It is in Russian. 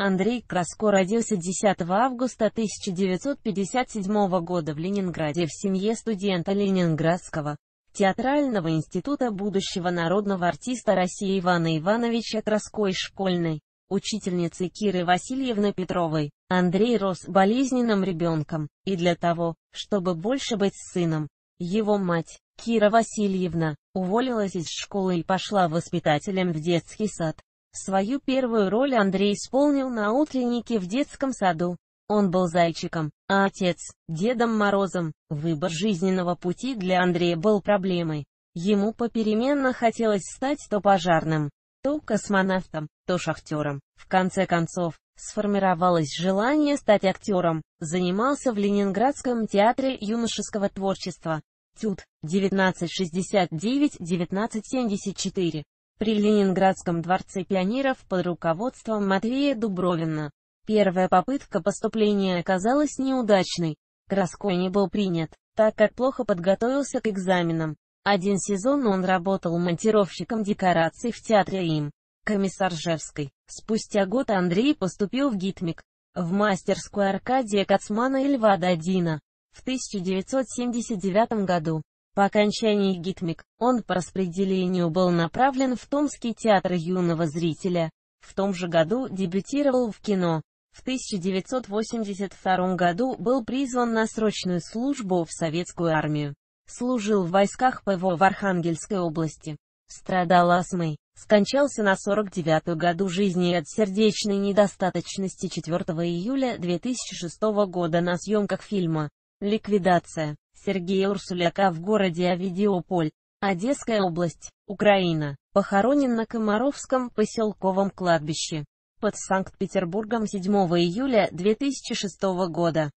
Андрей Краско родился 10 августа 1957 года в Ленинграде в семье студента Ленинградского театрального института будущего народного артиста России Ивана Ивановича Краско и школьной учительницы Киры Васильевны Петровой. Андрей рос болезненным ребенком, и для того, чтобы больше быть с сыном, его мать, Кира Васильевна, уволилась из школы и пошла воспитателем в детский сад. Свою первую роль Андрей исполнил на утреннике в детском саду. Он был зайчиком, а отец – Дедом Морозом. Выбор жизненного пути для Андрея был проблемой. Ему попеременно хотелось стать то пожарным, то космонавтом, то шахтером. В конце концов, сформировалось желание стать актером. Занимался в Ленинградском театре юношеского творчества. ТЮТ, 1969-1974 при Ленинградском дворце пионеров под руководством Матвея Дубровина. Первая попытка поступления оказалась неудачной. Краско не был принят, так как плохо подготовился к экзаменам. Один сезон он работал монтировщиком декораций в театре им. Комиссар Жевской. Спустя год Андрей поступил в ГИТМИК, в мастерскую Аркадия Кацмана и Льва Дадина. В 1979 году по окончании ГИТМИК, он по распределению был направлен в Томский театр юного зрителя. В том же году дебютировал в кино. В 1982 году был призван на срочную службу в советскую армию. Служил в войсках ПВО в Архангельской области. Страдал астмой. Скончался на 49-ю году жизни от сердечной недостаточности 4 июля 2006 года на съемках фильма «Ликвидация». Сергея Урсуляка в городе Авидиополь, Одесская область, Украина, похоронен на Комаровском поселковом кладбище. Под Санкт-Петербургом 7 июля 2006 года.